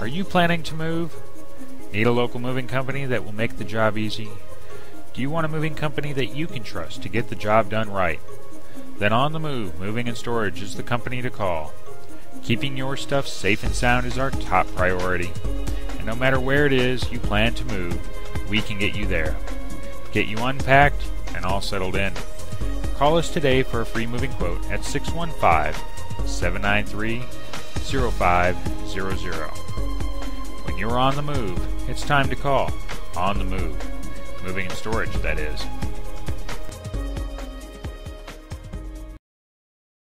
Are you planning to move? Need a local moving company that will make the job easy? Do you want a moving company that you can trust to get the job done right? Then On the Move Moving and Storage is the company to call. Keeping your stuff safe and sound is our top priority. And no matter where it is you plan to move, we can get you there. Get you unpacked and all settled in. Call us today for a free moving quote at 615 793 0500. You're on the move, it's time to call. On the Move. Moving and storage, that is.